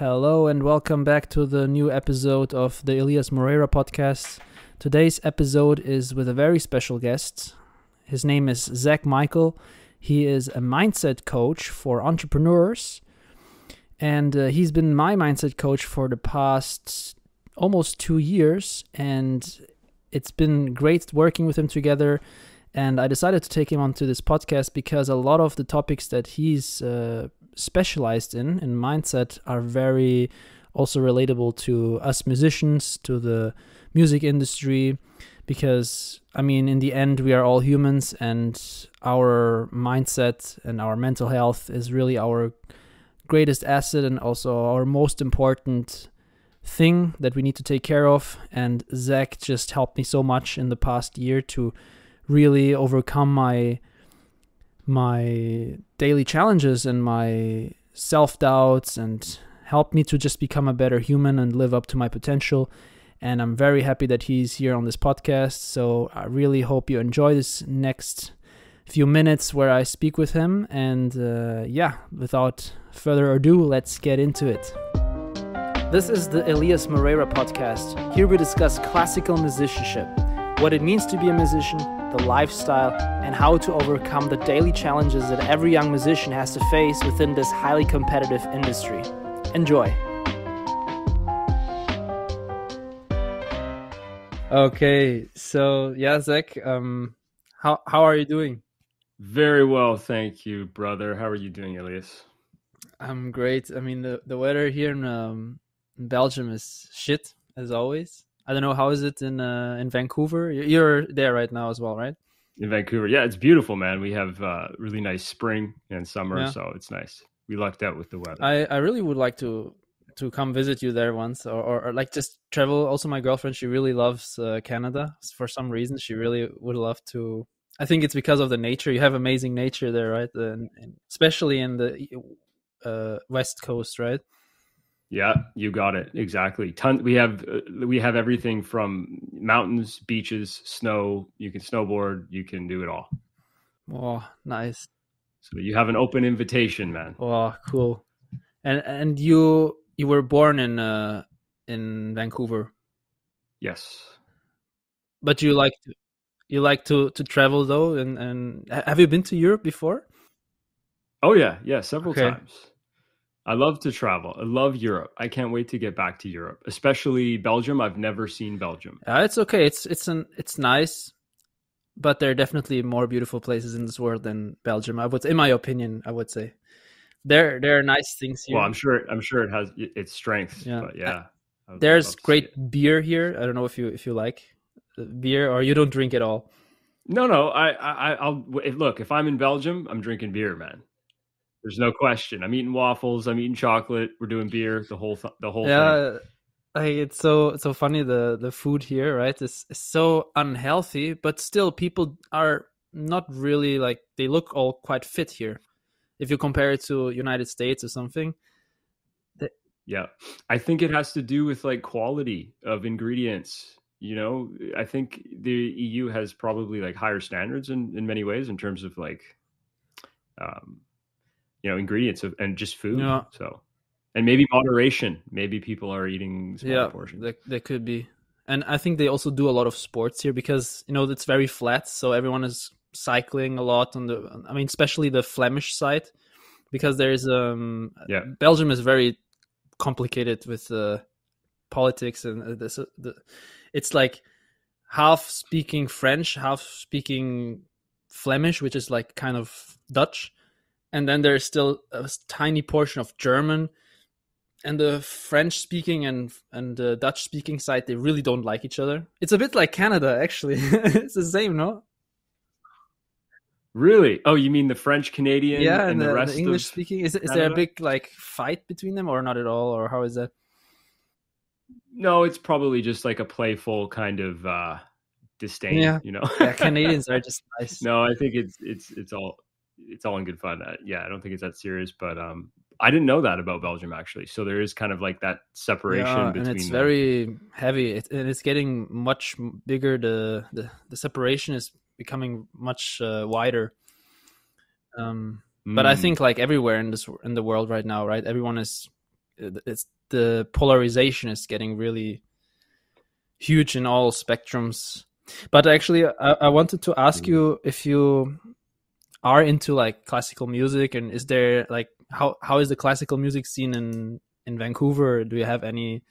Hello and welcome back to the new episode of the Elias Moreira podcast. Today's episode is with a very special guest. His name is Zack Michael. He is a mindset coach for entrepreneurs, and uh, he's been my mindset coach for the past almost two years. And it's been great working with him together. And I decided to take him onto this podcast because a lot of the topics that he's uh, specialized in in mindset are very also relatable to us musicians, to the music industry, because I mean, in the end, we are all humans, and our mindset and our mental health is really our greatest asset and also our most important thing that we need to take care of. And Zack just helped me so much in the past year to really overcome my my daily challenges and my self doubts and helped me to just become a better human and live up to my potential. And I'm very happy that he's here on this podcast. So I really hope you enjoy this next few minutes where I speak with him. And uh, yeah, without further ado, let's get into it. This is the Elias Moreira podcast. Here we discuss classical musicianship, what it means to be a musician the lifestyle, and how to overcome the daily challenges that every young musician has to face within this highly competitive industry. Enjoy. Okay, so yeah, Zack, um, how how are you doing? Very well, thank you, brother. How are you doing, Elias? I'm great. I mean, the the weather here in, um, in Belgium is shit as always. I don't know how is it in uh, in Vancouver. You're there right now as well, right? In Vancouver, yeah, it's beautiful, man. We have uh, really nice spring and summer, yeah. so it's nice. We lucked out with the weather. I, I really would like to to come visit you there once, or, or, or like just travel. Also, my girlfriend, she really loves uh, Canada for some reason. She really would love to. I think it's because of the nature. You have amazing nature there, right? And, and especially in the uh, west coast, right? Yeah, you got it exactly. Ton. We have uh, we have everything from mountains, beaches, snow. You can snowboard. You can do it all. Oh, nice. So you have an open invitation, man. Oh, cool. And and you you were born in uh in Vancouver. Yes. But you like to, you like to to travel though, and and have you been to Europe before? Oh yeah, yeah, several okay. times. I love to travel. I love Europe. I can't wait to get back to Europe, especially Belgium. I've never seen Belgium. Uh, it's okay. It's it's an it's nice, but there are definitely more beautiful places in this world than Belgium. I would, in my opinion, I would say there there are nice things here. Well, I'm sure I'm sure it has its strengths. Yeah, but yeah. There's great beer here. I don't know if you if you like beer or you don't drink at all. No, no. I I I'll look. If I'm in Belgium, I'm drinking beer, man. There's no question. I'm eating waffles. I'm eating chocolate. We're doing beer. The whole th- the whole yeah, thing. Like it's so so funny. The the food here, right, is, is so unhealthy, but still people are not really like they look all quite fit here. If you compare it to United States or something. yeah, I think it has to do with like quality of ingredients. You know, I think the EU has probably like higher standards in in many ways in terms of like um you know ingredients of, and just food. Yeah. So, and maybe moderation. Maybe people are eating small yeah, portions. That, that could be. And I think they also do a lot of sports here because you know it's very flat, so everyone is cycling a lot on the. I mean, especially the Flemish side, because there's um yeah Belgium is very complicated with uh, politics and this. Uh, the, it's like half speaking French, half speaking Flemish, which is like kind of Dutch, and then there's still a tiny portion of German. And the French speaking and and the Dutch speaking side, they really don't like each other. It's a bit like Canada, actually. it's the same, no? Really? Oh, you mean the French Canadian? Yeah, and, and the, the, rest the English speaking. Is is there a big like fight between them, or not at all, or how is that? No, it's probably just like a playful kind of uh disdain. Yeah, you know. yeah, Canadians are just nice. No, I think it's it's it's all it's all in good fun. Uh, yeah, I don't think it's that serious, but um, I didn't know that about Belgium actually. So there is kind of like that separation yeah, between. And it's them. very heavy, it, and it's getting much bigger. The the, the separation is becoming much uh, wider. Um, mm. but I mm. think like everywhere in this in the world right now, right? Everyone is it's the polarization is getting really huge in all spectrums. But actually, I, I wanted to ask mm-hmm. you if you are into like classical music, and is there like how how is the classical music scene in in Vancouver? Do you have any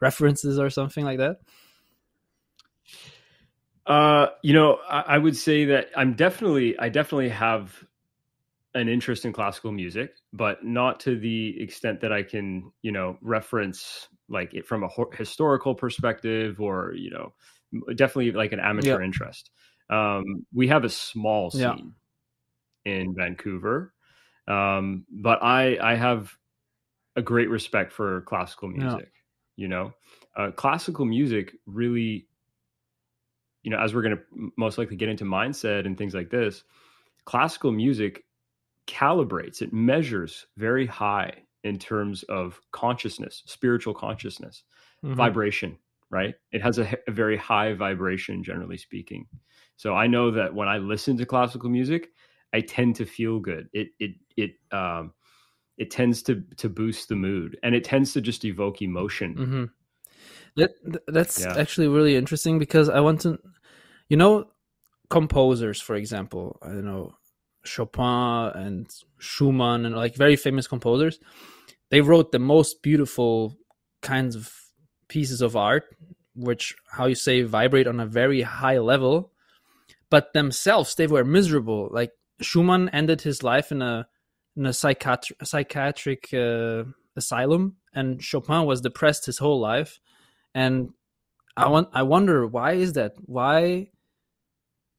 references or something like that? Uh, you know, I, I, would say that I'm definitely, I definitely have an interest in classical music, but not to the extent that I can, you know, reference like it from a historical perspective or, you know, definitely like an amateur yeah. interest. Um, we have a small scene yeah. In Vancouver, um, but I, I have a great respect for classical music. Yeah. You know, uh, classical music really you know, as we're going to most likely get into mindset and things like this, classical music calibrates, it measures very high in terms of consciousness, spiritual consciousness, mm-hmm. vibration, right? It has a, a, very high vibration, generally speaking. So I know that when I listen to classical music, I tend to feel good. It, it, it, um, it tends to to boost the mood and it tends to just evoke emotion mm-hmm. That that's yeah. actually really interesting because I want to, you know, composers, for example, I don't know, Chopin and Schumann and like very famous composers. They wrote the most beautiful kinds of pieces of art, which how you say vibrate on a very high level, but themselves they were miserable. Like Schumann ended his life in a in a psychiatric psychiatric uh, asylum, and Chopin was depressed his whole life. And i want i wonder why is that? Why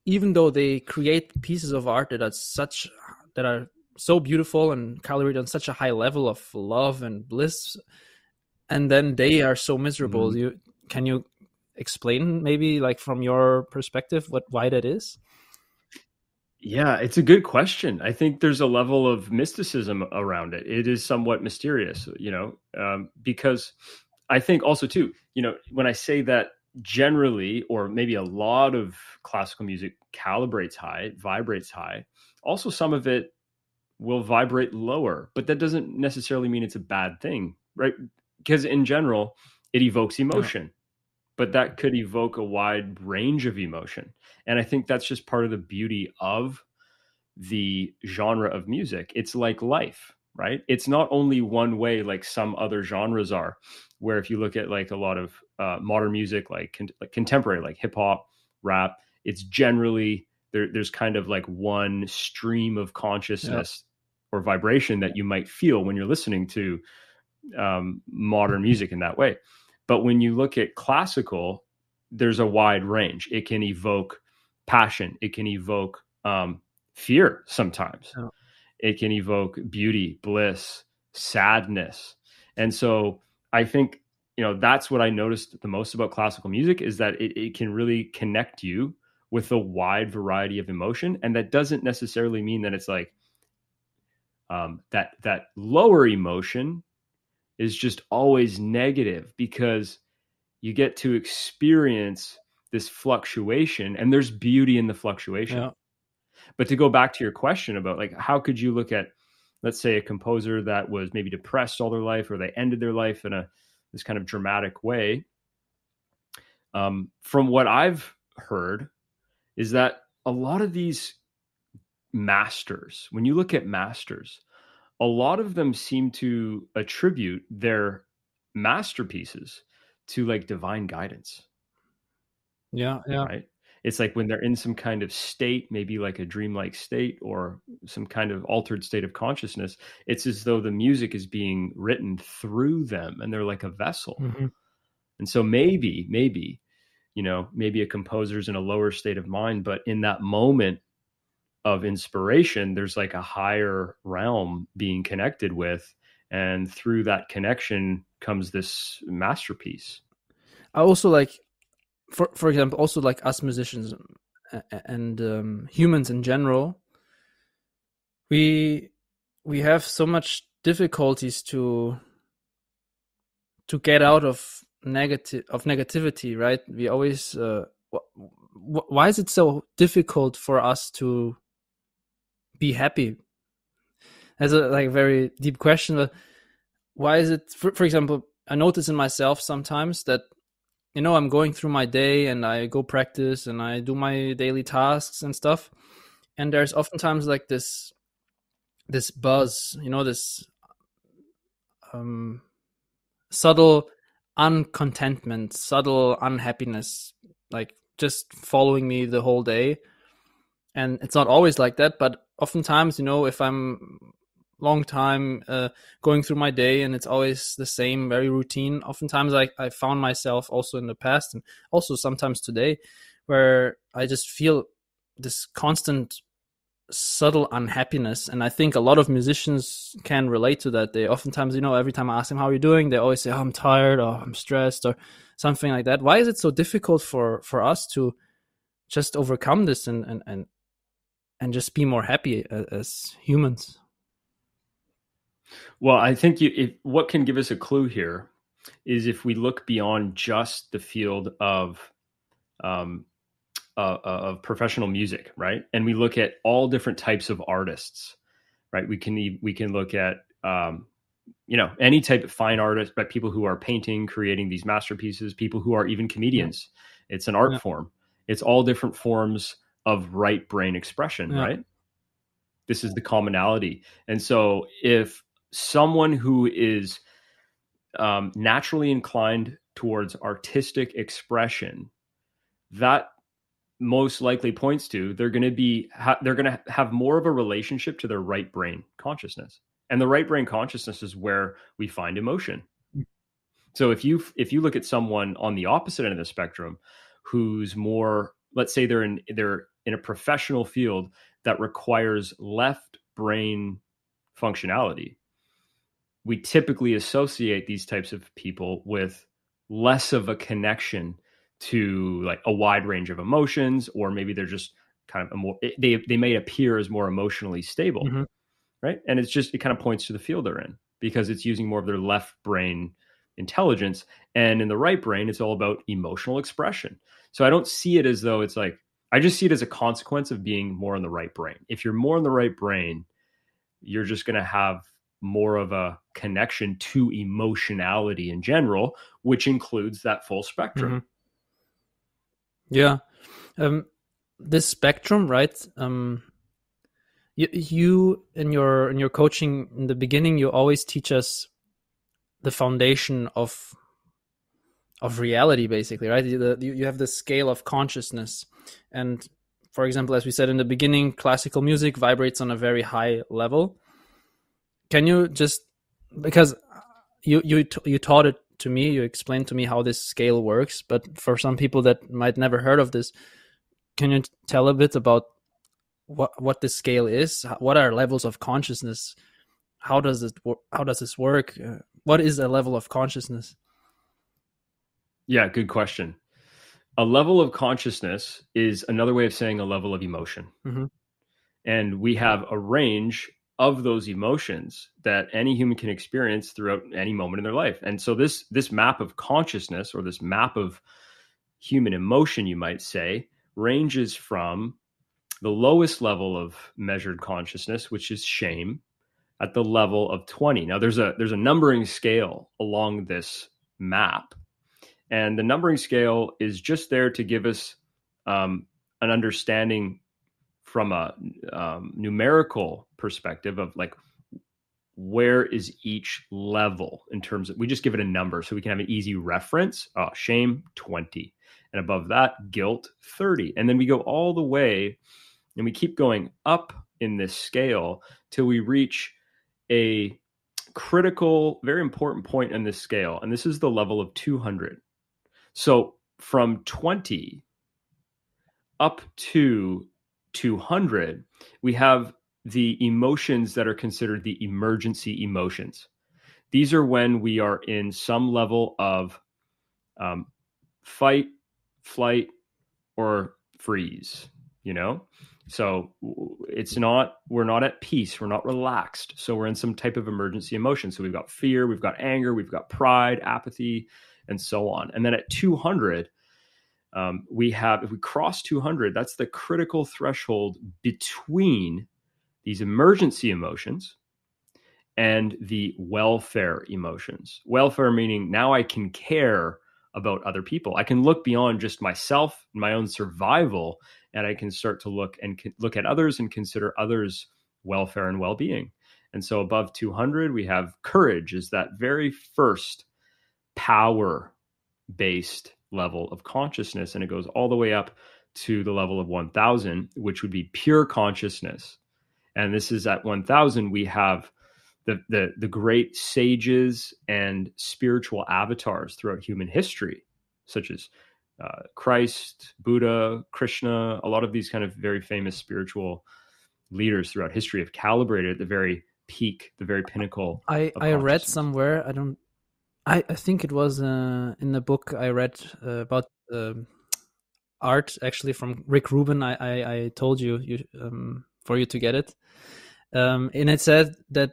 even though they create pieces of art that are such that are so beautiful and calibrated on such a high level of love and bliss and then they are so miserable mm-hmm. you can you explain maybe like from your perspective what why that is yeah, it's a good question. I think there's a level of mysticism around it. It is somewhat mysterious, you know, um, because I think also too, you know, when I say that generally or maybe a lot of classical music calibrates high, vibrates high, also some of it will vibrate lower, but that doesn't necessarily mean it's a bad thing, right? Because in general, it evokes emotion. But that could evoke a wide range of emotion. And I think that's just part of the beauty of the genre of music. It's like life, right? It's not only one way like some other genres are, where if you look at like a lot of uh, modern music, like, con- like contemporary, like hip hop, rap, it's generally there, there's kind of like one stream of consciousness yeah. or vibration that you might feel when you're listening to um, modern music in that way. But when you look at classical, there's a wide range. It can evoke passion. It can evoke um, fear sometimes. Yeah. It can evoke beauty, bliss, sadness. And so I think you know that's what I noticed the most about classical music is that it, it can really connect you with a wide variety of emotion, and that doesn't necessarily mean that it's like um, that that lower emotion is just always negative because you get to experience this fluctuation and there's beauty in the fluctuation yeah. but to go back to your question about like how could you look at let's say a composer that was maybe depressed all their life or they ended their life in a this kind of dramatic way um, from what i've heard is that a lot of these masters when you look at masters a lot of them seem to attribute their masterpieces to like divine guidance. Yeah yeah. Right? It's like when they're in some kind of state maybe like a dreamlike state or some kind of altered state of consciousness it's as though the music is being written through them and they're like a vessel. Mm-hmm. and so maybe maybe you know maybe a composer's in a lower state of mind but in that moment of inspiration there's like a higher realm being connected with and through that connection comes this masterpiece i also like for for example, also like us musicians and um, humans in general, we we have so much difficulties to to get out of negative of negativity, right? We always uh, wh- wh- why is it so difficult for us to be happy? That's a like very deep question. But why is it for, for example i notice in myself sometimes that you know i'm going through my day and i go practice and i do my daily tasks and stuff and there's oftentimes like this this buzz you know this um subtle uncontentment subtle unhappiness like just following me the whole day and it's not always like that but oftentimes you know if i'm long time uh, going through my day and it's always the same very routine oftentimes I, I found myself also in the past and also sometimes today where i just feel this constant subtle unhappiness. And i think a lot of musicians can relate to that. They oftentimes you know every time i ask them how you're doing? they always say oh, i'm tired or i'm stressed or something like that. Why is it so difficult for for us to just overcome this and and and, and just be more happy as, as humans well, I think you, if, what can give us a clue here is if we look beyond just the field of um, uh, uh, of professional music, right? And we look at all different types of artists, right? We can we can look at um, you know any type of fine artist, but people who are painting, creating these masterpieces, people who are even comedians. It's an art yeah. form. It's all different forms of right brain expression, yeah. right? This is the commonality. And so if someone who is um, naturally inclined towards artistic expression, that most likely points to they're going to be ha- they're going to have more of a relationship to their right brain consciousness and the right brain consciousness is where we find emotion so if you if you look at someone on the opposite end of the spectrum who's more let's say they're in they're in a professional field that requires left brain functionality. We typically associate these types of people with less of a connection to like a wide range of emotions or maybe they're just kind of a more they they may appear as more emotionally stable mm-hmm. right? And it's just it kind of points to the field they're in because it's using more of their left brain intelligence and in the right brain it's all about emotional expression. So i don't see it as though it's like i just see it as a consequence of being more in the right brain if you're more in the right brain you're just going to have more of a connection to emotionality in general, which includes that full spectrum. Mm-hmm. Yeah. Um, this spectrum, right? Um, you, you in your in your coaching in the beginning, you always teach us the foundation of of reality, basically, right? You, you have the scale of consciousness, and for example, as we said in the beginning, classical music vibrates on a very high level can you just because you you you taught it to me, you explained to me how this scale works, but for some people that might never heard of this, can you tell a bit about what what this scale is? What are levels of consciousness? How does it how does this work? Uh, what is a level of consciousness? Yeah, good question. A level of consciousness is another way of saying a level of emotion. Mm-hmm. And we have a range of those emotions that any human can experience throughout any moment in their life. And so this this map of consciousness or this map of human emotion you might say ranges from the lowest level of measured consciousness which is shame at the level of 20. Now there's a there's a numbering scale along this map. And the numbering scale is just there to give us um, an understanding from a um, numerical perspective of like where is each level in terms of we just give it a number so we can have an easy reference. Oh, shame 20 and above that guilt 30 and then we go all the way and we keep going up in this scale till we reach a critical very important point in this scale. And this is the level of 200 so from 20 up to 200, we have the emotions that are considered the emergency emotions. These are when we are in some level of um, fight, flight, or freeze, you know? So it's not, we're not at peace, we're not relaxed. So we're in some type of emergency emotion. So we've got fear, we've got anger, we've got pride, apathy, and so on. And then at 200, um, we have if we cross 200 that's the critical threshold between these emergency emotions and the welfare emotions. Welfare meaning now I can care about other people. I can look beyond just myself, my own survival, and I can start to look and look at others and consider others' welfare and well-being. And so above 200, we have courage is that very first power based level of consciousness. And it goes all the way up to the level of 1000, which would be pure consciousness. And this is at 1000, we have the, the, the great sages and spiritual avatars throughout human history, such as uh, Christ, Buddha, Krishna, a lot of these kind of very famous spiritual leaders throughout history have calibrated at the very peak, the very pinnacle. I I read somewhere. I don't. I I think it was uh, in the book I read uh, about uh, art actually from Rick Rubin. I I, I told you you um, for you to get it. Um, and it said that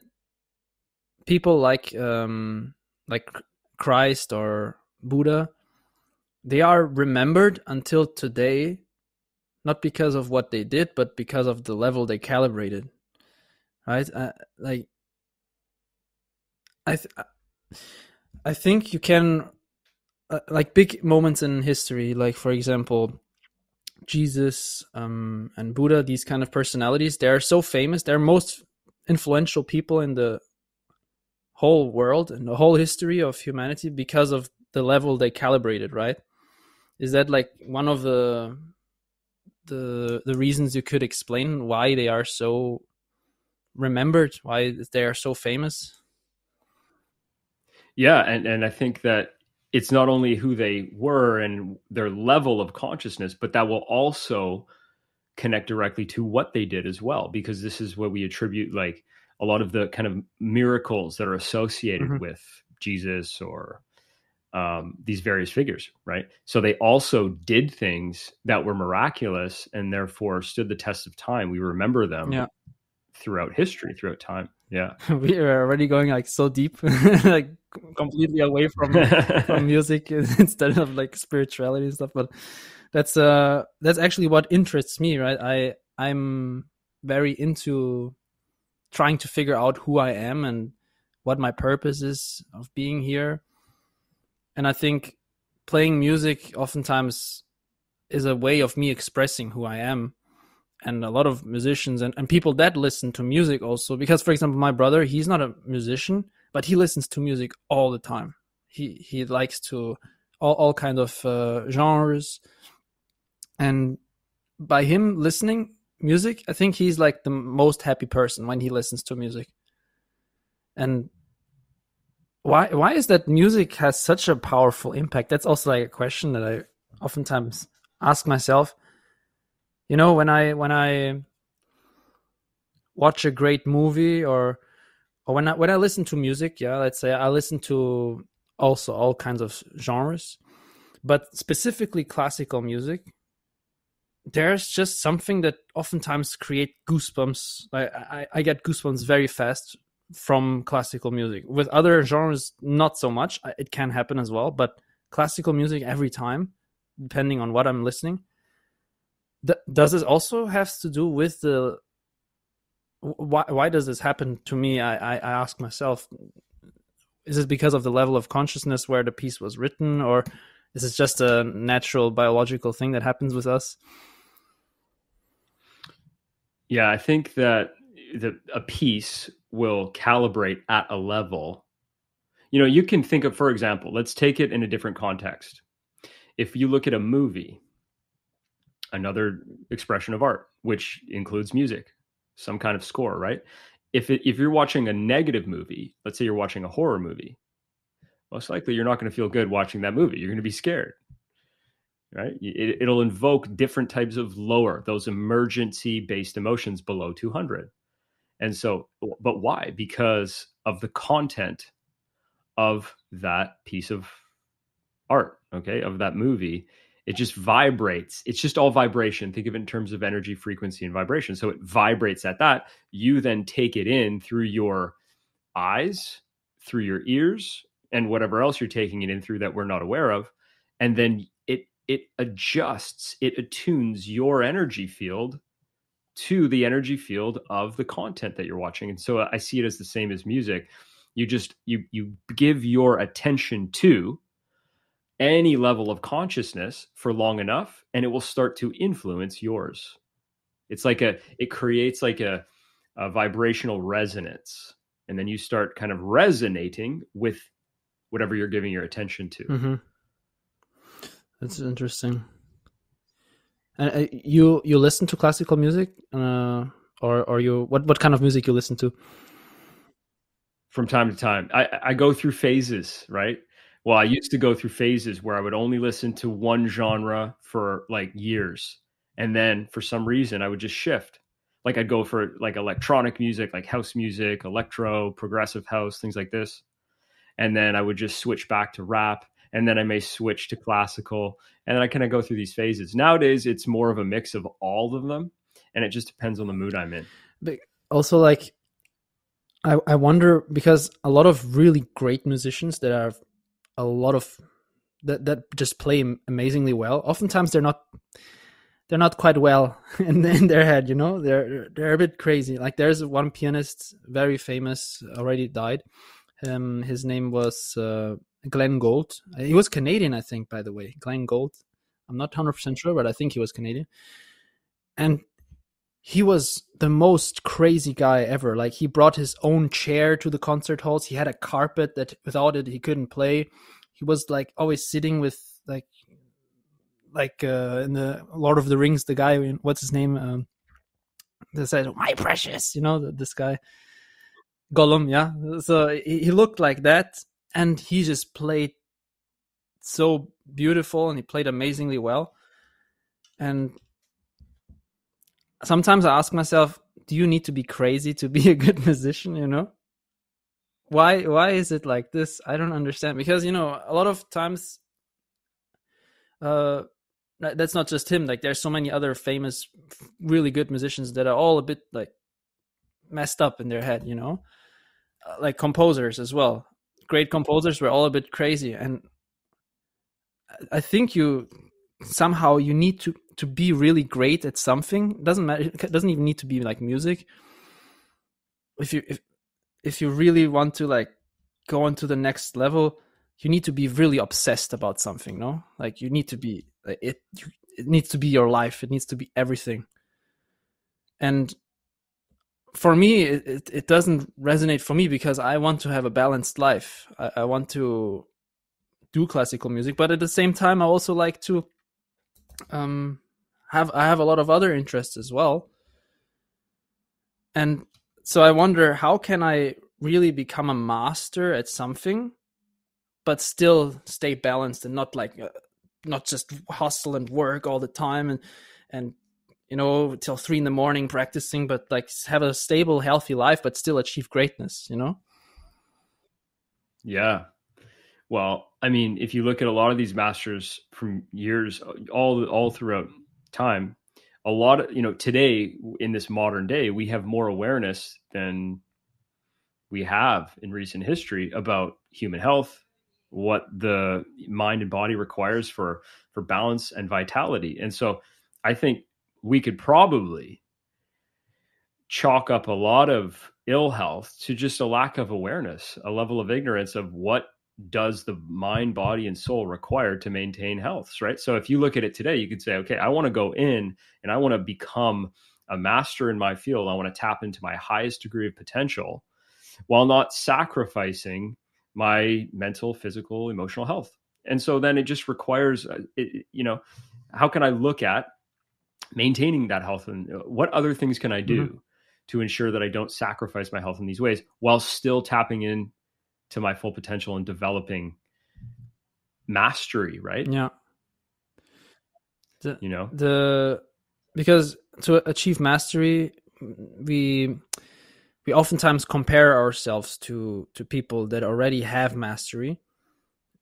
people like um, like Christ or Buddha, they are remembered until today, not because of what they did, but because of the level they calibrated right? Uh, like, I, th- I think you can, uh, like, big moments in history, like for example, Jesus um, and Buddha, these kind of personalities, they are so famous. They're most influential people in the whole world and the whole history of humanity because of the level they calibrated. Right? Is that like one of the the the reasons you could explain why they are so remembered, why they are so famous. Yeah, and and I think that it's not only who they were and their level of consciousness, but that will also connect directly to what they did as well, because this is what we attribute like a lot of the kind of miracles that are associated mm-hmm. with Jesus or um, these various figures, right? So they also did things that were miraculous and therefore stood the test of time. We remember them yeah throughout history, throughout time. Yeah, we are already going like so deep, like completely away from from music instead of like spirituality and stuff. But that's uh that's actually what interests me, right? I I'm very into trying to figure out who I am and what my purpose is of being here. And I think playing music oftentimes is a way of me expressing who I am and a lot of musicians and, and people that listen to music also because for example my brother he's not a musician but he listens to music all the time. He he likes to all, all kind of uh, genres. And by him listening music i think he's like the most happy person when he listens to music. And why why is that music has such a powerful impact? That's also like a question that i oftentimes ask myself. You know when i when i watch a great movie or or when i when i listen to music yeah let's say i listen to also all kinds of genres but specifically classical music there's just something that oftentimes create goosebumps. I, I, I get goosebumps very fast from classical music. With other genres not so much. It can happen as well but classical music every time depending on what i'm listening Th- does this also have to do with the why why does this happen to me? I, I, I ask myself is it because of the level of consciousness where the piece was written or is it just a natural biological thing that happens with us? Yeah i think that the, a piece will calibrate at a level. You know you can think of for example let's take it in a different context. If you look at a movie another expression of art, which includes music, some kind of score, right? If it, if you're watching a negative movie, let's say you're watching a horror movie, most likely you're not going to feel good watching that movie. You're going to be scared, right? It, it'll invoke different types of lower, those emergency based emotions below 200. And so, but why? Because of the content of that piece of art, okay, of that movie it just vibrates. It's just all vibration. Think of it in terms of energy, frequency, and vibration. So it vibrates at that. You then take it in through your eyes, through your ears, and whatever else you're taking it in through that we're not aware of. And then it it adjusts, it attunes your energy field to the energy field of the content that you're watching. And so I see it as the same as music. You just you you give your attention to any level of consciousness for long enough and it will start to influence yours. It's like a it creates like a, a vibrational resonance and then you start kind of resonating with whatever you're giving your attention to. Mm-hmm. That's interesting. And uh, you you listen to classical music, uh, or or you what what kind of music you listen to? From time to time, I I go through phases, right? Well, I used to go through phases where I would only listen to one genre for like years, and then for some reason I would just shift. Like I'd go for like electronic music, like house music, electro, progressive house, things like this, and then I would just switch back to rap and then I may switch to classical, and then I kind of go through these phases. Nowadays, it's more of a mix of all of them, and it just depends on the mood I'm in. But also, like, I I wonder because a lot of really great musicians that are a lot of that that just play amazingly well. Oftentimes, they're not they're not quite well in, in their head. You know, they're they're a bit crazy. Like, there's one pianist, very famous, already died. Um, his name was uh, Glenn Gould. He was Canadian, I think, by the way. Glenn Gould. I'm not 100% sure, but I think he was Canadian. And he was the most crazy guy ever. Like, he brought his own chair to the concert halls. He had a carpet that without it, he couldn't play. He was like always sitting with, like, like uh, in the Lord of the Rings, the guy, what's his name? Um, they said, "My precious," you know, this guy, Gollum. Yeah, so he, he looked like that, and he just played so beautiful and he played amazingly well and sometimes i ask myself do you need to be crazy to be a good musician you know? Why why is it like this? I don't understand because you know a lot of times uh that's not just him like there's so many other famous really good musicians that are all a bit like messed up in their head you know? Uh, like composers as well. Great composers were all a bit crazy and i think you somehow you need to to be really great at something doesn't matter it doesn't even need to be like music. If you if if you really want to like go on to the next level you need to be really obsessed about something no? Like you need to be it it needs to be your life. It needs to be everything. And for me it, it, it, doesn't resonate for me because i want to have a balanced life. I, I, want to do classical music but at the same time i also like to um have i have a lot of other interests as well and so i wonder how can i really become a master at something but still stay balanced and not like uh, not just hustle and work all the time and and you know, till three in the morning practicing, but like have a stable, healthy life, but still achieve greatness, you know? Yeah. Well, I mean, if you look at a lot of these masters from years, all all throughout time, a lot of you know today in this modern day, we have more awareness than we have in recent history about human health, what the mind and body requires for for balance and vitality, and so I think we could probably chalk up a lot of ill health to just a lack of awareness, a level of ignorance of what does the mind, body, and soul require to maintain health, right? So if you look at it today, you could say, okay, I want to go in and I want to become a master in my field. I want to tap into my highest degree of potential while not sacrificing my mental, physical, emotional health. And so then it just requires, uh, it, you know, how can I look at maintaining that health and uh, what other things can I do mm-hmm. to ensure that I don't sacrifice my health in these ways while still tapping in to my full potential and developing mastery, right? Yeah. The, you know, the because to achieve mastery, we we oftentimes compare ourselves to to people that already have mastery.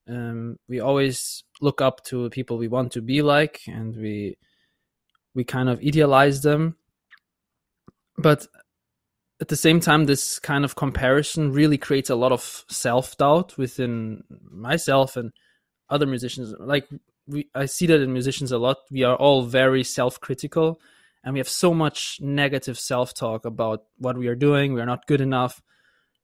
Um, we always look up to people we want to be like, and we we kind of idealize them but at the same time this kind of comparison really creates a lot of self-doubt within myself and other musicians. Like we i see that in musicians a lot. We are all very self-critical and we have so much negative self-talk about what we are doing. We are not good enough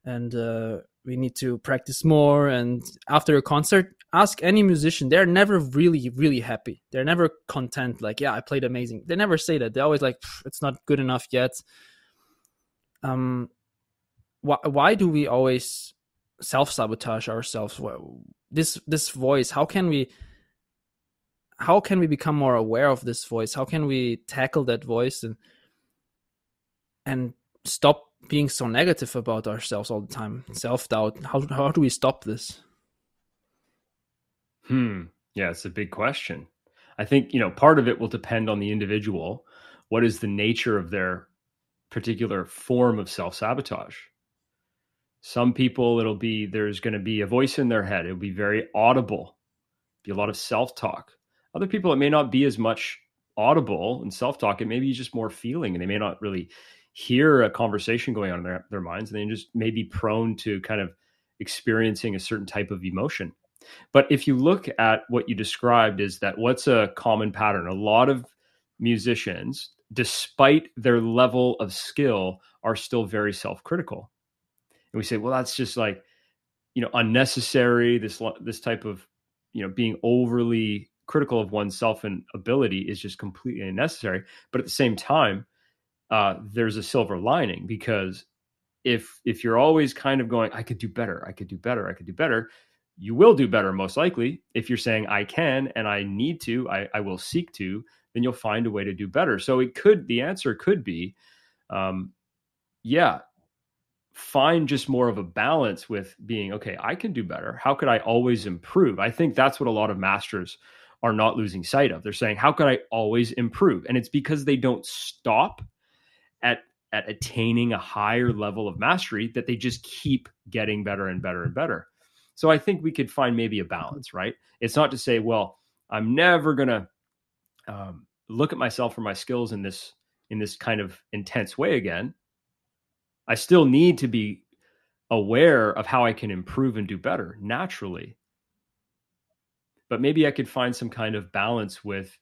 and uh, we need to practice more. And after a concert ask any musician they're never really really happy. They're never content like yeah i played amazing. They never say that. They're always like it's not good enough yet um why, why do we always self-sabotage ourselves? This this voice how can we how can we become more aware of this voice? How can we tackle that voice and and stop being so negative about ourselves all the time? Self-doubt how, how do we stop this? Hmm. Yeah it's a big question. I think you know part of it will depend on the individual. What is the nature of their particular form of self-sabotage some people it'll be there's going to be a voice in their head it'll be very audible be a lot of self-talk other people, it may not be as much audible and self talk. It may be just more feeling, and they may not really hear a conversation going on in their, their minds. And they just may be prone to kind of experiencing a certain type of emotion. But if you look at what you described, is that what's a common pattern? A lot of musicians, despite their level of skill, are still very self critical. And we say, well, that's just like, you know, unnecessary. This this type of, you know, being overly critical of oneself and ability is just completely unnecessary. But at the same time, uh, there's a silver lining because if if you're always kind of going, I could do better, I could do better, I could do better, you will do better most likely. If you're saying I can and I need to, I, I will seek to, then you'll find a way to do better. So it could the answer could be, um, yeah, find just more of a balance with being okay. I can do better. How could I always improve? I think that's what a lot of masters are not losing sight of. They're saying, how could I always improve? And it's because they don't stop at at attaining a higher level of mastery that they just keep getting better and better and better. So I think we could find maybe a balance, right? It's not to say, well, I'm never gonna um, look at myself for my skills in this in this kind of intense way again. I still need to be aware of how I can improve and do better naturally but maybe I could find some kind of balance with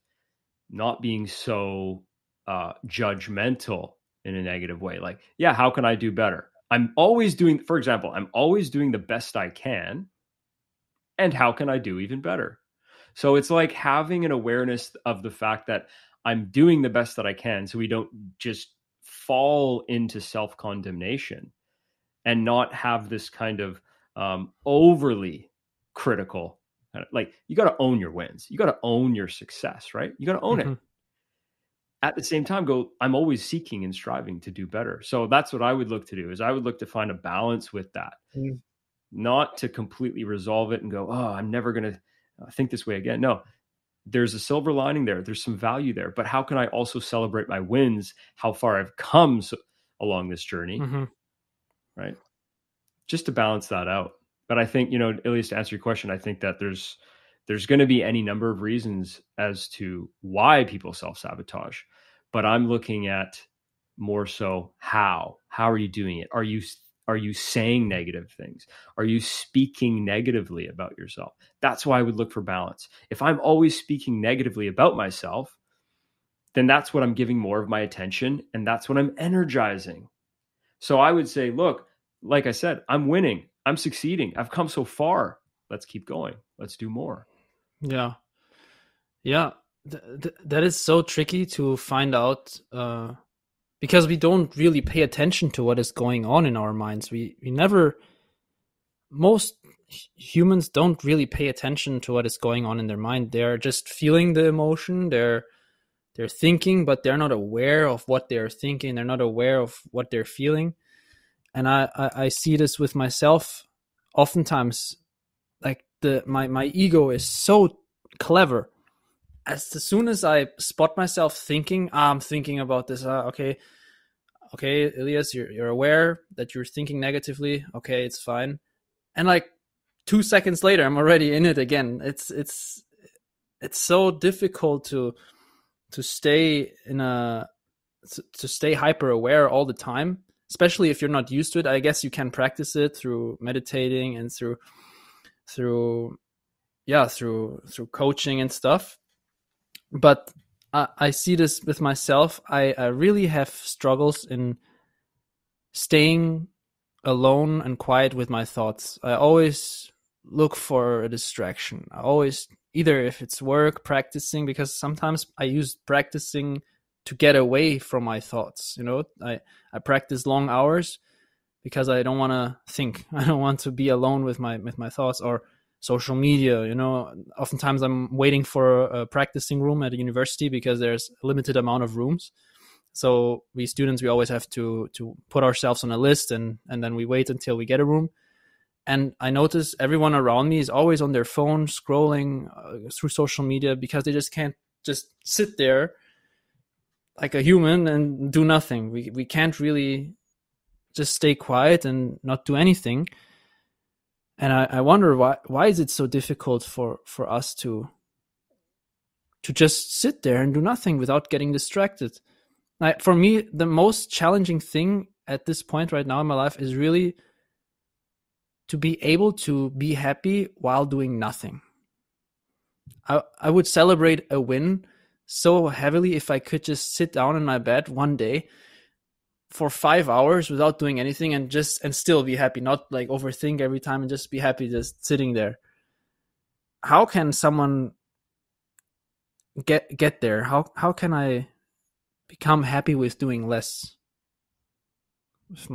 not being so uh, judgmental in a negative way. Like, yeah, how can I do better? I'm always doing, for example, I'm always doing the best I can. And how can I do even better? So it's like having an awareness of the fact that I'm doing the best that I can so we don't just fall into self condemnation and not have this kind of um, overly critical like you got to own your wins. You got to own your success, right? You got to own mm-hmm. it. At the same time, go. I'm always seeking and striving to do better. So that's what I would look to do. Is I would look to find a balance with that, mm-hmm. not to completely resolve it and go, oh, I'm never going to uh, think this way again. No, there's a silver lining there. There's some value there. But how can I also celebrate my wins? How far I've come so, along this journey, mm-hmm. right? Just to balance that out. But I think, you know, at least to answer your question, I think that there's there's going to be any number of reasons as to why people self-sabotage. But I'm looking at more so how. How are you doing it? Are you are you saying negative things? Are you speaking negatively about yourself? That's why I would look for balance. If I'm always speaking negatively about myself, then that's what I'm giving more of my attention and that's what I'm energizing. So I would say, look, like I said, I'm winning. I'm succeeding. I've come so far. Let's keep going. Let's do more. Yeah. Yeah. Th- th- that is so tricky to find out uh, because we don't really pay attention to what is going on in our minds. We, we never, most humans don't really pay attention to what is going on in their mind. They're just feeling the emotion. They're, they're thinking, but they're not aware of what they're thinking. They're not aware of what they're feeling and I, I, I see this with myself oftentimes like the my my ego is so clever as soon as i spot myself thinking ah, i'm thinking about this. Uh, okay. Okay elias you're, you're aware that you're thinking negatively. Okay it's fine. And like two seconds later i'm already in it again. It's it's it's so difficult to to stay in a to stay hyper aware all the time especially if you're not used to it. I guess you can practice it through meditating and through through yeah through through coaching and stuff. But I, I see this with myself. I, I really have struggles in staying alone and quiet with my thoughts. I always look for a distraction. I always either if it's work, practicing, because sometimes I use practicing to get away from my thoughts. You know, I, I practice long hours because I don't want to think. I don't want to be alone with my with my thoughts or social media. You know, oftentimes I'm waiting for a practicing room at a university because there's a limited amount of rooms. So we students we always have to to put ourselves on a list and and then we wait until we get a room. And I notice everyone around me is always on their phone scrolling uh, through social media because they just can't just sit there like a human and do nothing. We we can't really just stay quiet and not do anything. And I, I wonder why why is it so difficult for, for us to to just sit there and do nothing without getting distracted. Like for me, the most challenging thing at this point right now in my life is really to be able to be happy while doing nothing. I I would celebrate a win so heavily if I could just sit down in my bed one day for five hours without doing anything and just and still be happy not like overthink every time and just be happy just sitting there. How can someone get get there? How how can i become happy with doing less?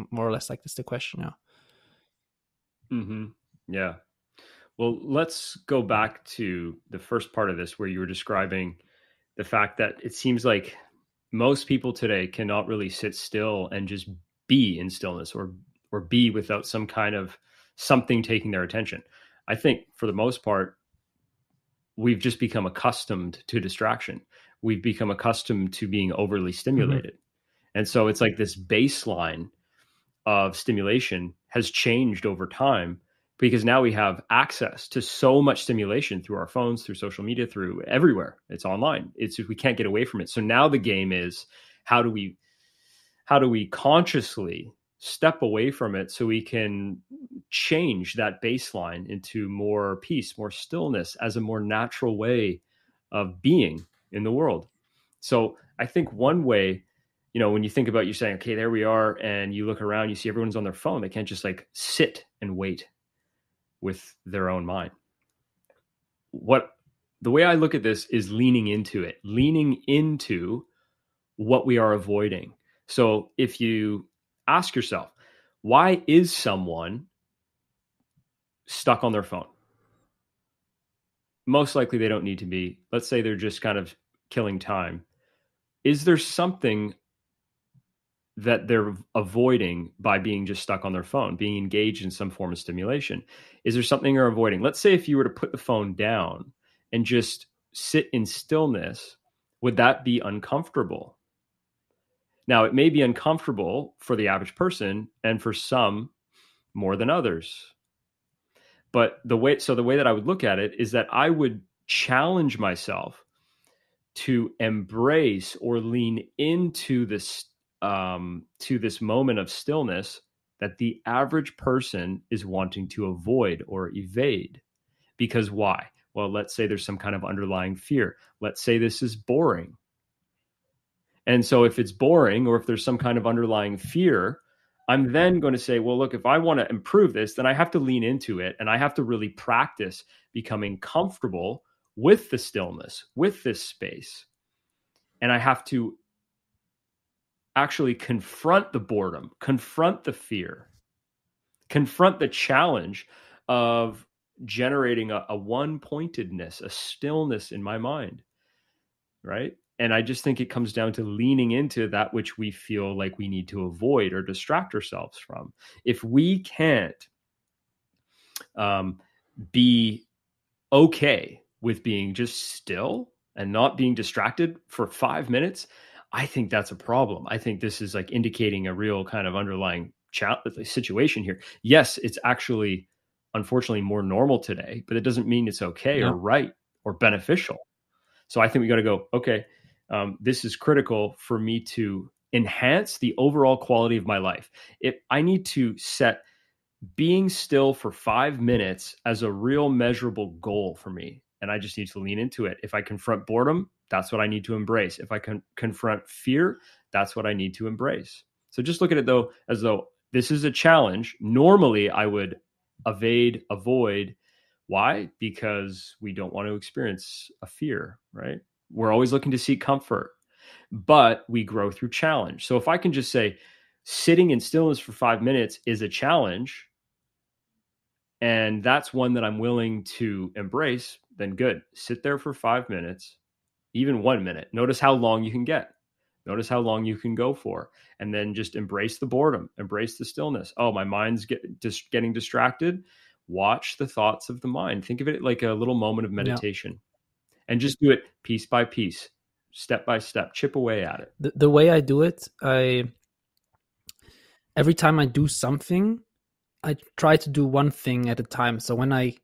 More or less like this the question yeah. Mm-hmm. Yeah. Well let's go back to the first part of this where you were describing the fact that it seems like most people today cannot really sit still and just be in stillness or or be without some kind of something taking their attention. I think for the most part, we've just become accustomed to distraction. We've become accustomed to being overly mm-hmm. stimulated. Mm-hmm. And so it's like this baseline of stimulation has changed over time because now we have access to so much stimulation through our phones, through social media, through everywhere. It's online. It's we can't get away from it. So now the game is how do we how do we consciously step away from it so we can change that baseline into more peace, more stillness as a more natural way of being in the world. So I think one way, you know, when you think about you saying, okay, there we are, and you look around, you see everyone's on their phone, they can't just like sit and wait with their own mind. What the way I look at this is leaning into it, leaning into what we are avoiding. So if you ask yourself, why is someone stuck on their phone? Most likely they don't need to be. Let's say they're just kind of killing time. Is there something that they're avoiding by being just stuck on their phone, being engaged in some form of stimulation? Is there something you're avoiding? Let's say if you were to put the phone down and just sit in stillness, would that be uncomfortable? Now, it may be uncomfortable for the average person and for some more than others. But the way, so the way that I would look at it is that I would challenge myself to embrace or lean into this um, to this moment of stillness that the average person is wanting to avoid or evade. Because why? Well, let's say there's some kind of underlying fear. Let's say this is boring. And so, if it's boring or if there's some kind of underlying fear, I'm then going to say, well, look, if I want to improve this, then I have to lean into it and I have to really practice becoming comfortable with the stillness, with this space. And I have to actually confront the boredom, confront the fear, confront the challenge of generating a, a one pointedness, a stillness in my mind. Right. And I just think it comes down to leaning into that which we feel like we need to avoid or distract ourselves from. If we can't um, be okay with being just still and not being distracted for five minutes, I think that's a problem. I think this is like indicating a real kind of underlying situation here. Yes, it's actually unfortunately more normal today, but it doesn't mean it's okay yeah. or right or beneficial. So I think we got to go, okay, um, this is critical for me to enhance the overall quality of my life. If I need to set being still for five minutes as a real measurable goal for me, and I just need to lean into it. If I confront boredom, that's what I need to embrace. If I can confront fear, that's what I need to embrace. So just look at it though as though this is a challenge. Normally, I would evade, avoid. Why? Because we don't want to experience a fear, right? We're always looking to seek comfort, but we grow through challenge. So if I can just say, sitting in stillness for five minutes is a challenge, and that's one that I'm willing to embrace, then good. Sit there for five minutes, even one minute. Notice how long you can get. Notice how long you can go for, and then just embrace the boredom, embrace the stillness. Oh, my mind's get, just getting distracted. Watch the thoughts of the mind. Think of it like a little moment of meditation, yeah. and just do it piece by piece, step by step. Chip away at it. The, the way I do it, I every time I do something, I try to do one thing at a time. So when I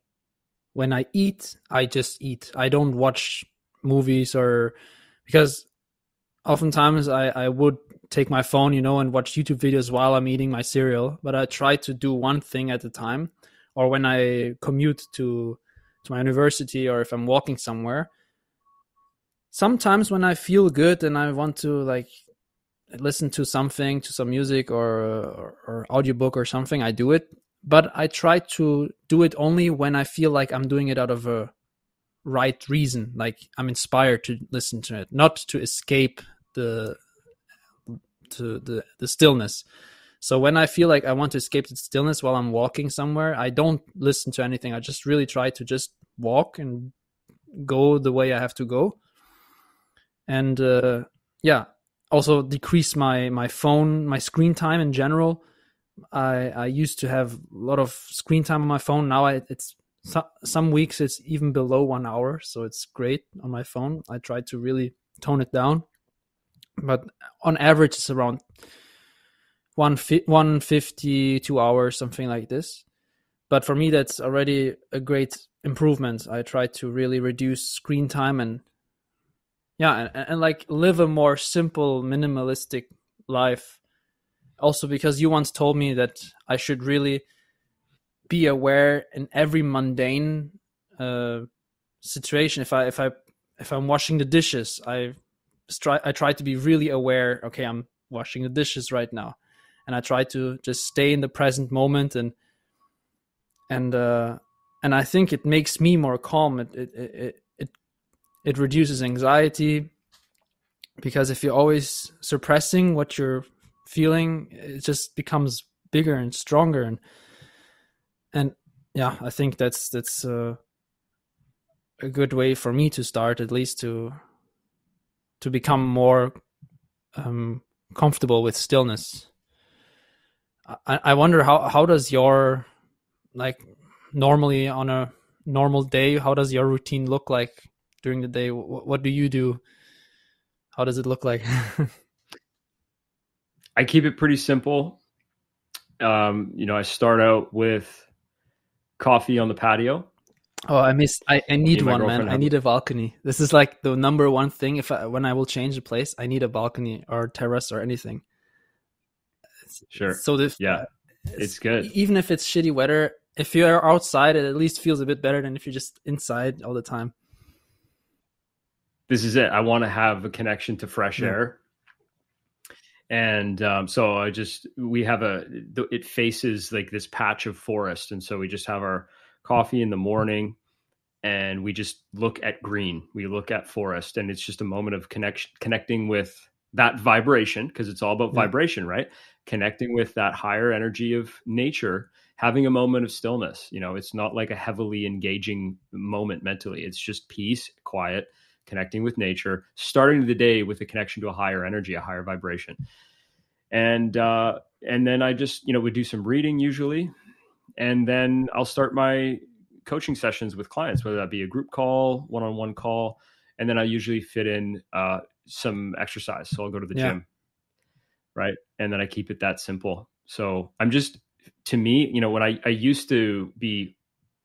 when I eat, I just eat. I don't watch movies or because oftentimes I, I would take my phone, you know, and watch YouTube videos while I'm eating my cereal, but I try to do one thing at a time. Or when I commute to to my university or if I'm walking somewhere. Sometimes when I feel good and I want to like listen to something, to some music or, or, or audiobook or something, I do it. But I try to do it only when I feel like I'm doing it out of a right reason, like I'm inspired to listen to it, not to escape the to the the stillness. So when I feel like I want to escape the stillness while I'm walking somewhere, I don't listen to anything. I just really try to just walk and go the way I have to go. And uh, yeah, also decrease my my phone my screen time in general i i used to have a lot of screen time on my phone now I, it's some weeks it's even below one hour so it's great on my phone. I try to really tone it down but on average it's around 150 two hours something like this. But for me that's already a great improvement. I try to really reduce screen time and yeah and, and like live a more simple minimalistic life. Also because you once told me that i should really be aware in every mundane uh, situation. If i if i if i'm washing the dishes i try i try to be really aware okay i'm washing the dishes right now. And i try to just stay in the present moment and and uh and i think it makes me more calm. It it it, it reduces anxiety because if you're always suppressing what you're feeling it just becomes bigger and stronger. And and yeah i think that's that's uh, a good way for me to start at least to to become more um, comfortable with stillness I, I wonder how how does your like normally on a normal day how does your routine look like during the day? What, what do you do? How does it look like? I keep it pretty simple. Um, you know, I start out with coffee on the patio. Oh, I miss. I, I need one, man. I need a balcony. This is like the number one thing. If I, when I will change the place, I need a balcony or terrace or anything. It's, sure. So if yeah, uh, it's, it's good. Even if it's shitty weather, if you're outside, it at least feels a bit better than if you're just inside all the time this is it. I want to have a connection to fresh yeah. air. And um, so I just, we have a, it faces like this patch of forest. And so we just have our coffee in the morning and we just look at green. We look at forest and it's just a moment of connection, connecting with that vibration because it's all about yeah. vibration, right? Connecting with that higher energy of nature, having a moment of stillness. You know, it's not like a heavily engaging moment mentally. It's just peace, quiet, connecting with nature, starting the day with a connection to a higher energy, a higher vibration. And uh, and then I just you know would do some reading usually, and then I'll start my coaching sessions with clients, whether that be a group call, one on one call, and then I usually fit in uh, some exercise. So I'll go to the yeah. gym, right, and then I keep it that simple. So I'm just to me, you know, when I I used to be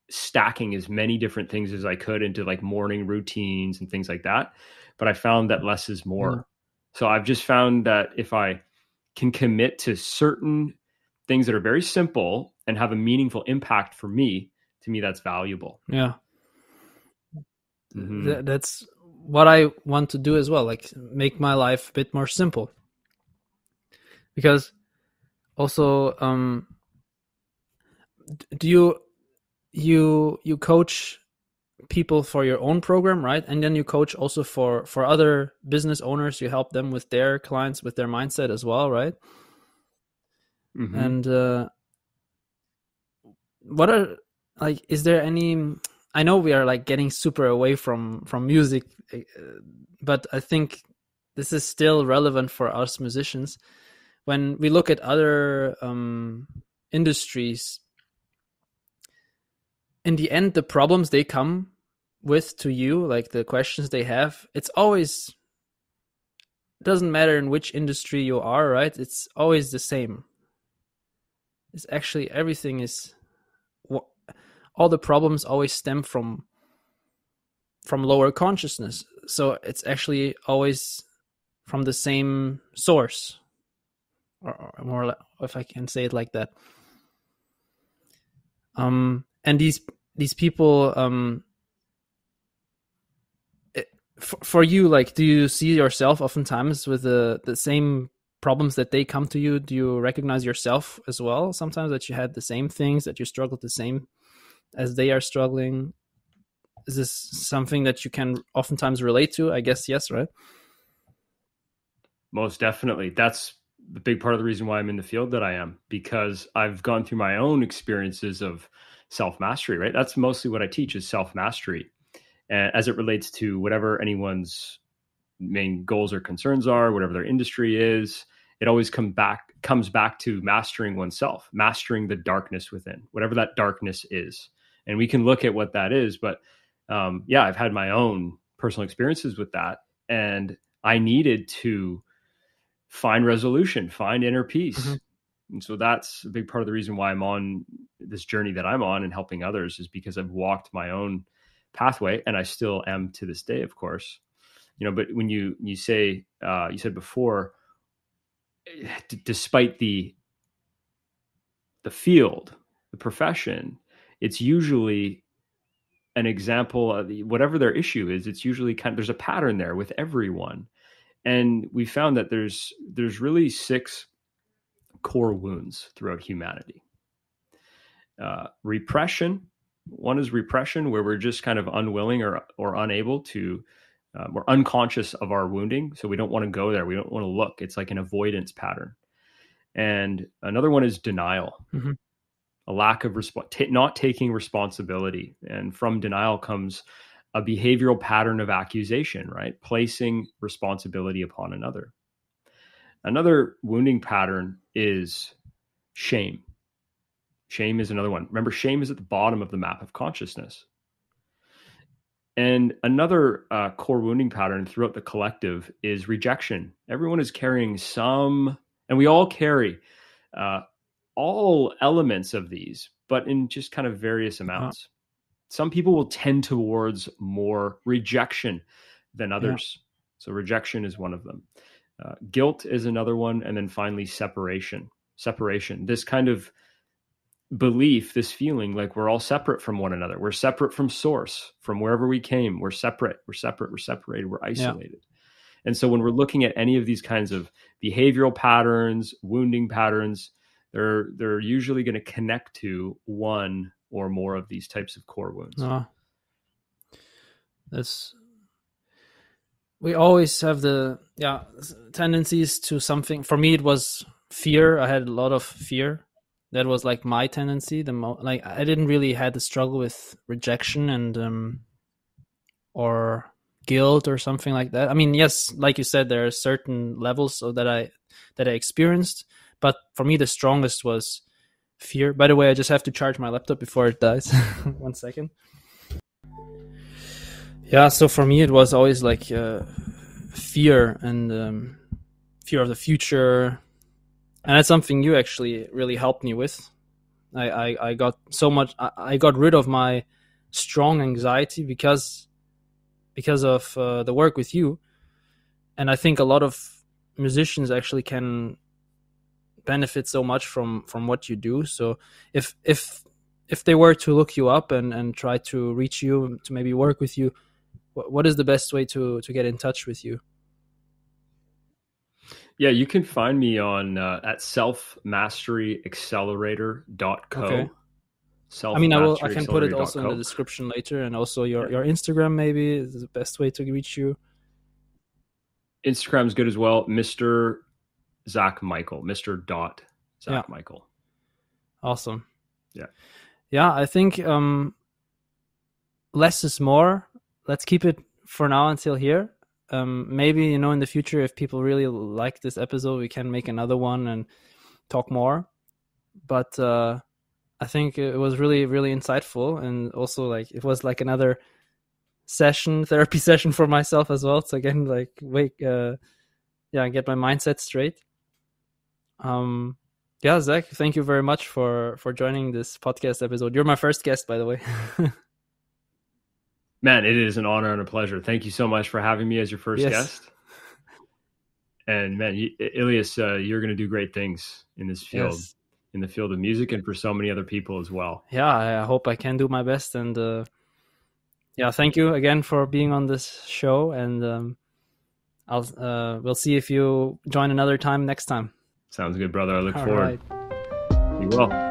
stacking as many different things as I could into like morning routines and things like that. But I found that less is more. Mm. So I've just found that if I can commit to certain things that are very simple and have a meaningful impact for me, to me, that's valuable. Yeah. Mm-hmm. Th- that's what I want to do as well, like make my life a bit more simple. Because also, um, do you you you coach people for your own program, right? And then you coach also for for other business owners. You help them with their clients with their mindset as well, right? Mm-hmm. And uh, what are like? Is there any? I know we are like getting super away from from music, uh, but I think this is still relevant for us musicians. When we look at other um, industries, in the end, the problems they come with to you, like the questions they have, it's always doesn't matter in which industry you are, right? It's always the same. It's actually everything is all the problems always stem from from lower consciousness so it's actually always from the same source or, or more if i can say it like that um and these these people um it, for, for you like do you see yourself oftentimes with the the same problems that they come to you? Do you recognize yourself as well sometimes that you had the same things that you struggled the same as they are struggling? Is this something that you can oftentimes relate to? I guess yes right? Most definitely. That's the big part of the reason why i'm in the field that i am because i've gone through my own experiences of self mastery right that's mostly what i teach is self mastery and as it relates to whatever anyone's main goals or concerns are whatever their industry is it always come back comes back to mastering oneself mastering the darkness within whatever that darkness is and we can look at what that is but um, yeah i've had my own personal experiences with that and i needed to find resolution find inner peace mm-hmm. And so that's a big part of the reason why i'm on this journey that i'm on and helping others is because i've walked my own pathway and i still am to this day of course. You know but when you you say uh, you said before d- despite the the field the profession it's usually an example of whatever their issue is it's usually kind of there's a pattern there with everyone. And we found that there's there's really six core wounds throughout humanity. Uh, repression one is repression where we're just kind of unwilling or or unable to uh, we're unconscious of our wounding so we don't want to go there we don't want to look it's like an avoidance pattern. And another one is denial. Mm-hmm. A lack of resp- t- not taking responsibility and from denial comes a behavioral pattern of accusation right? Placing responsibility upon another another wounding pattern is shame shame is another one remember shame is at the bottom of the map of consciousness and another uh, core wounding pattern throughout the collective is rejection everyone is carrying some and we all carry uh, all elements of these, but in just kind of various uh-huh. amounts. Some people will tend towards more rejection than others. Yeah. So, rejection is one of them. Uh, guilt is another one. And then finally, separation. Separation. This kind of belief, this feeling like we're all separate from one another. We're separate from source, from wherever we came. We're separate. We're separate. We're separated. We're isolated. Yeah. And so, when we're looking at any of these kinds of behavioral patterns, wounding patterns, they're they're usually going to connect to one or more of these types of core wounds. Oh. That's we always have the yeah tendencies to something. For me, it was fear. I had a lot of fear. That was like my tendency. The mo- like I didn't really had the struggle with rejection and um or guilt or something like that. I mean, yes, like you said, there are certain levels so that I that I experienced, but for me, the strongest was fear. By the way, I just have to charge my laptop before it dies. One second. Yeah, so for me, it was always like uh, fear and um, fear of the future. And that's something you actually really helped me with. I, I, I got so much, I, I got rid of my strong anxiety because because of uh, the work with you and i think a lot of musicians actually can benefit so much from from what you do so if if if they were to look you up and and try to reach you to maybe work with you what, what is the best way to to get in touch with you? Yeah, you can find me on uh, at selfmasteryaccelerator.co. Okay. Self I mean, I will. I can put it also in the description later, and also your your Instagram maybe is the best way to reach you. Instagram's good as well, Mister Zack Michael, Mister Dot Zack yeah. Michael. Awesome. Yeah, yeah. I think um, less is more. Let's keep it for now until here. Um, maybe you know in the future, if people really like this episode, we can make another one and talk more. But uh, I think it was really, really insightful, and also like it was like another session, therapy session for myself as well. So again, like wake, uh, yeah, get my mindset straight. Um, yeah, Zack, thank you very much for for joining this podcast episode. You're my first guest, by the way. Man, it is an honor and a pleasure. Thank you so much for having me as your first yes. guest. And man, Elias, uh, you're going to do great things in this field. Yes in the field of music and for so many other people as well. Yeah, I hope I can do my best. And uh, yeah, thank you again for being on this show. And um, I'll uh, we'll see if you join another time next time. Sounds good, brother. I look All forward. Right. You will.